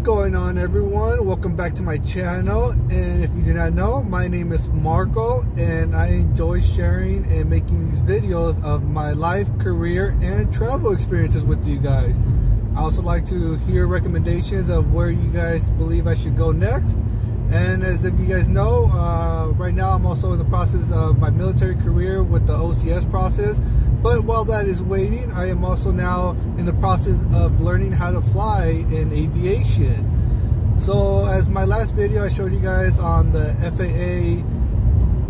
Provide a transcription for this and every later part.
What's going on everyone? Welcome back to my channel and if you do not know, my name is Marco and I enjoy sharing and making these videos of my life, career, and travel experiences with you guys. I also like to hear recommendations of where you guys believe I should go next. And as if you guys know, uh, right now I'm also in the process of my military career with the OCS process but while that is waiting, I am also now in the process of learning how to fly in aviation. So as my last video, I showed you guys on the FAA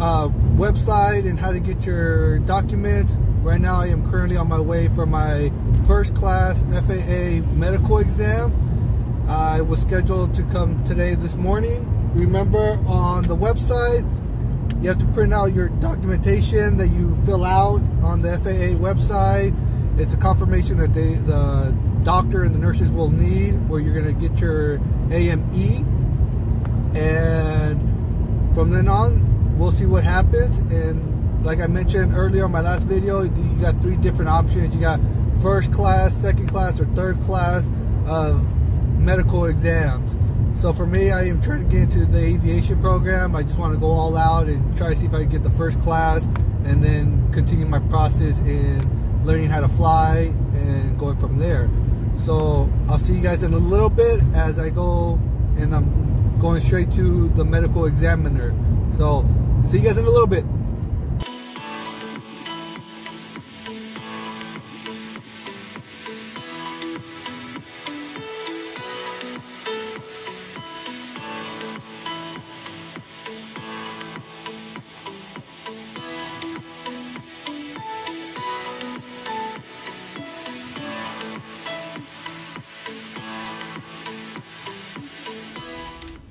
uh, website and how to get your documents. Right now I am currently on my way for my first class FAA medical exam. I was scheduled to come today this morning. Remember on the website, you have to print out your documentation that you fill out on the FAA website. It's a confirmation that they, the doctor and the nurses will need where you're going to get your AME. And from then on, we'll see what happens. And like I mentioned earlier on my last video, you got three different options. You got first class, second class, or third class of medical exams. So for me, I am trying to get into the aviation program. I just want to go all out and try to see if I can get the first class and then continue my process in learning how to fly and going from there. So I'll see you guys in a little bit as I go and I'm going straight to the medical examiner. So see you guys in a little bit.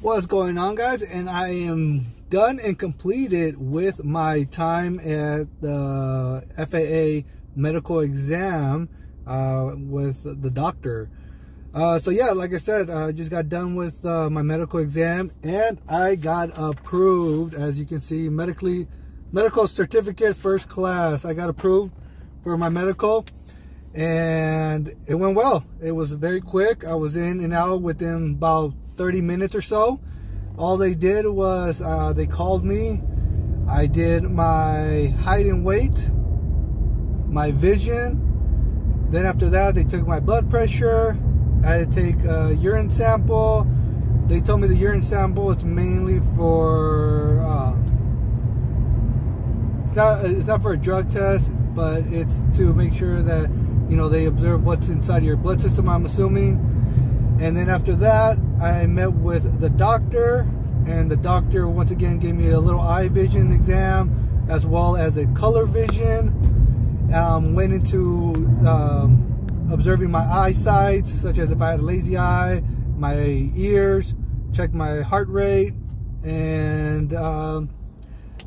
What's going on guys and I am done and completed with my time at the FAA medical exam uh, with the doctor. Uh, so yeah like I said I just got done with uh, my medical exam and I got approved as you can see medically medical certificate first class. I got approved for my medical and it went well it was very quick I was in and out within about 30 minutes or so. All they did was uh, they called me. I did my height and weight, my vision. Then after that, they took my blood pressure. I had to take a urine sample. They told me the urine sample is mainly for uh, it's not it's not for a drug test, but it's to make sure that you know they observe what's inside your blood system. I'm assuming and then after that, I met with the doctor, and the doctor once again gave me a little eye vision exam as well as a color vision. Um, went into um, observing my eyesight, such as if I had a lazy eye, my ears, checked my heart rate, and um,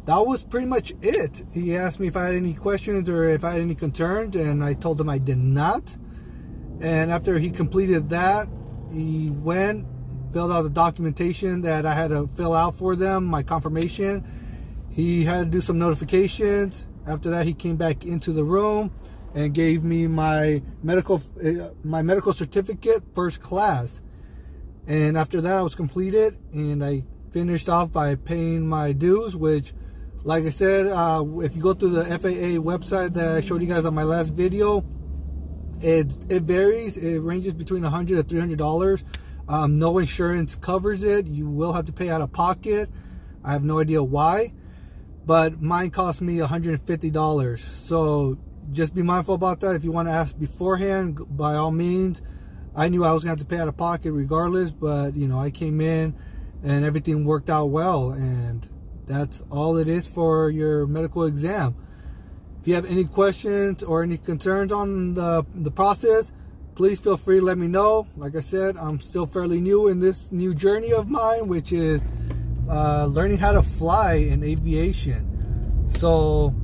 that was pretty much it. He asked me if I had any questions or if I had any concerns, and I told him I did not. And after he completed that, he went, filled out the documentation that I had to fill out for them, my confirmation. He had to do some notifications. After that, he came back into the room and gave me my medical uh, my medical certificate, first class. And after that, I was completed, and I finished off by paying my dues, which, like I said, uh, if you go through the FAA website that I showed you guys on my last video, it it varies. It ranges between 100 to 300 dollars. Um, no insurance covers it. You will have to pay out of pocket. I have no idea why, but mine cost me 150 dollars. So just be mindful about that. If you want to ask beforehand, by all means. I knew I was going to have to pay out of pocket regardless, but you know I came in and everything worked out well, and that's all it is for your medical exam. If you have any questions or any concerns on the, the process, please feel free to let me know. Like I said, I'm still fairly new in this new journey of mine, which is uh, learning how to fly in aviation. So,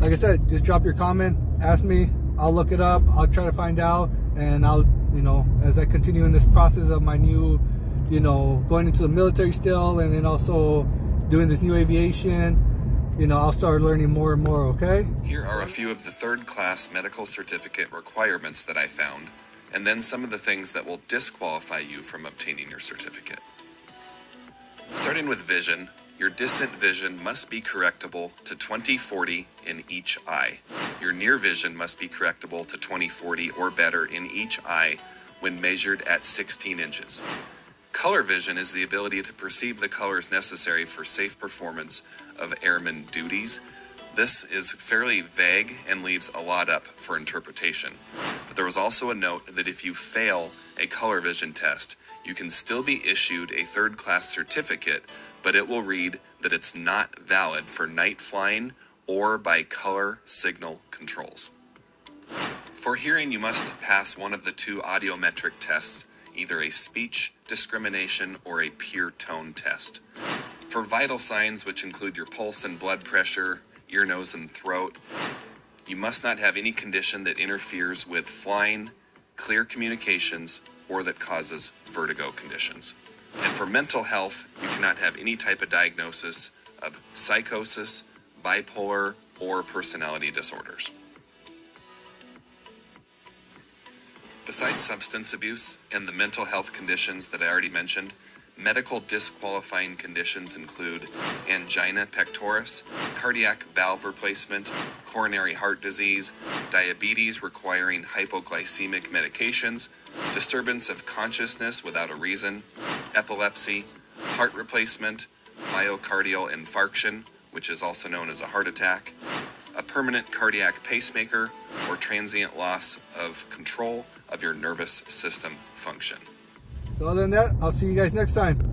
like I said, just drop your comment, ask me, I'll look it up, I'll try to find out, and I'll, you know, as I continue in this process of my new, you know, going into the military still, and then also doing this new aviation, you know, I'll start learning more and more, okay? Here are a few of the third class medical certificate requirements that I found. and then some of the things that will disqualify you from obtaining your certificate. Starting with vision, your distant vision must be correctable to 2040 in each eye. Your near vision must be correctable to 2040 or better in each eye when measured at 16 inches. Color vision is the ability to perceive the colors necessary for safe performance of airman duties. This is fairly vague and leaves a lot up for interpretation. But there was also a note that if you fail a color vision test, you can still be issued a third class certificate, but it will read that it's not valid for night flying or by color signal controls. For hearing, you must pass one of the two audiometric tests, either a speech discrimination or a pure tone test. For vital signs, which include your pulse and blood pressure, ear, nose, and throat, you must not have any condition that interferes with flying, clear communications, or that causes vertigo conditions. And for mental health, you cannot have any type of diagnosis of psychosis, bipolar, or personality disorders. Besides substance abuse and the mental health conditions that I already mentioned, medical disqualifying conditions include angina pectoris, cardiac valve replacement, coronary heart disease, diabetes requiring hypoglycemic medications, disturbance of consciousness without a reason, epilepsy, heart replacement, myocardial infarction, which is also known as a heart attack, a permanent cardiac pacemaker, or transient loss of control of your nervous system function. So other than that, I'll see you guys next time.